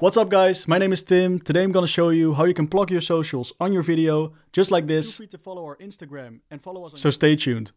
What's up guys, my name is Tim. Today I'm gonna show you how you can plug your socials on your video, just like this. Feel free to follow our Instagram and follow us So stay tuned.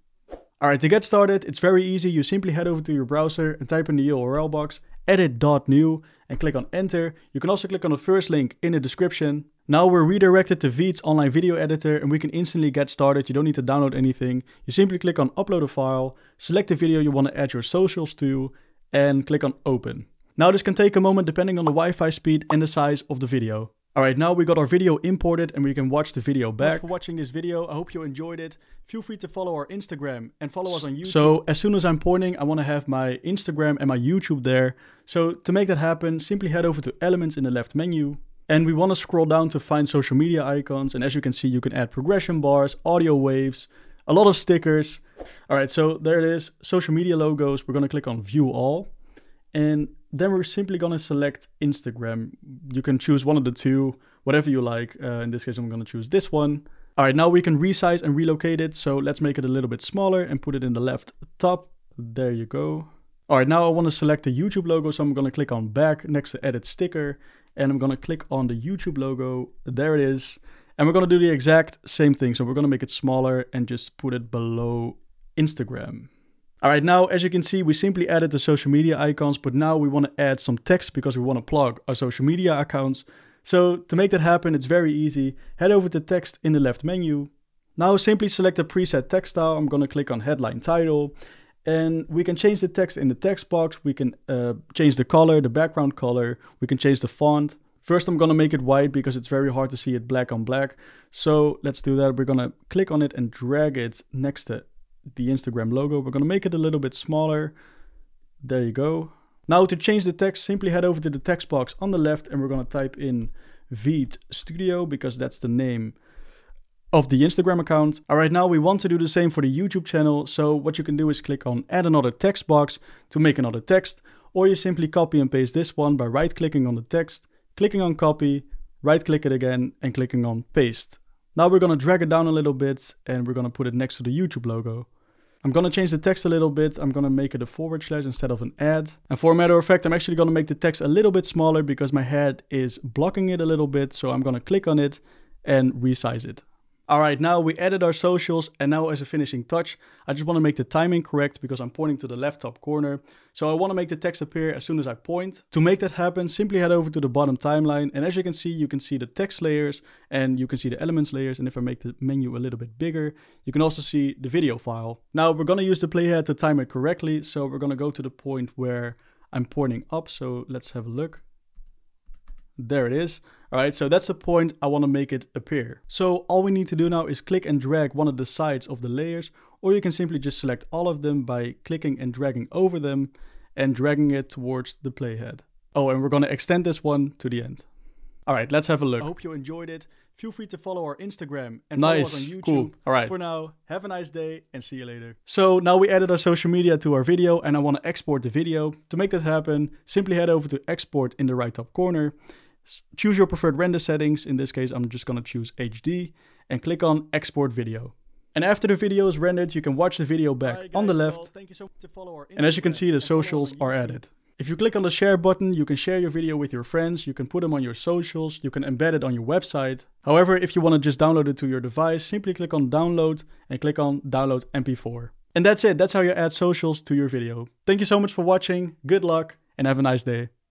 Alright, to get started, it's very easy. You simply head over to your browser and type in the URL box, edit.new and click on enter. You can also click on the first link in the description. Now we're redirected to Veed's online video editor and we can instantly get started. You don't need to download anything. You simply click on upload a file, select the video you want to add your socials to and click on open. Now this can take a moment depending on the Wi-Fi speed and the size of the video. Alright, now we got our video imported and we can watch the video back. Thanks for watching this video. I hope you enjoyed it. Feel free to follow our Instagram and follow us on YouTube. So as soon as I'm pointing, I want to have my Instagram and my YouTube there. So to make that happen, simply head over to Elements in the left menu. And we want to scroll down to find social media icons. And as you can see, you can add progression bars, audio waves, a lot of stickers. Alright, so there it is. Social media logos. We're going to click on View All. And then we're simply going to select Instagram. You can choose one of the two, whatever you like. Uh, in this case, I'm going to choose this one. All right, now we can resize and relocate it. So let's make it a little bit smaller and put it in the left top. There you go. All right, now I want to select the YouTube logo. So I'm going to click on back next to edit sticker. And I'm going to click on the YouTube logo. There it is. And we're going to do the exact same thing. So we're going to make it smaller and just put it below Instagram. All right, now as you can see, we simply added the social media icons, but now we want to add some text because we want to plug our social media accounts. So to make that happen, it's very easy. Head over to text in the left menu. Now simply select a preset text style. I'm going to click on headline title and we can change the text in the text box. We can uh, change the color, the background color. We can change the font. First, I'm going to make it white because it's very hard to see it black on black. So let's do that. We're going to click on it and drag it next to the Instagram logo. We're going to make it a little bit smaller. There you go. Now to change the text, simply head over to the text box on the left and we're going to type in Veed Studio because that's the name of the Instagram account. All right, now we want to do the same for the YouTube channel. So what you can do is click on add another text box to make another text, or you simply copy and paste this one by right clicking on the text, clicking on copy, right click it again and clicking on paste. Now we're to drag it down a little bit and we're to put it next to the YouTube logo. I'm to change the text a little bit. I'm to make it a forward slash instead of an ad. And for a matter of fact, I'm actually to make the text a little bit smaller because my head is blocking it a little bit. So I'm to click on it and resize it. All right, now we added our socials and now as a finishing touch, I just want to make the timing correct because I'm pointing to the left top corner. So I want to make the text appear as soon as I point. To make that happen, simply head over to the bottom timeline. And as you can see, you can see the text layers and you can see the elements layers. And if I make the menu a little bit bigger, you can also see the video file. Now we're going to use the playhead to time it correctly. So we're going to go to the point where I'm pointing up. So let's have a look. There it is. All right, so that's the point I want to make it appear. So all we need to do now is click and drag one of the sides of the layers, or you can simply just select all of them by clicking and dragging over them and dragging it towards the playhead. Oh, and we're going to extend this one to the end. All right, let's have a look. I hope you enjoyed it. Feel free to follow our Instagram and nice. follow us on YouTube. Cool. All right. For now, have a nice day and see you later. So now we added our social media to our video and I want to export the video. To make that happen, simply head over to export in the right top corner choose your preferred render settings. In this case, I'm just going to choose HD and click on export video. And after the video is rendered, you can watch the video back right, on the left. Well, so and as you can see, the socials are added. If you click on the share button, you can share your video with your friends, you can put them on your socials, you can embed it on your website. However, if you want to just download it to your device, simply click on download and click on download MP4. And that's it, that's how you add socials to your video. Thank you so much for watching, good luck, and have a nice day.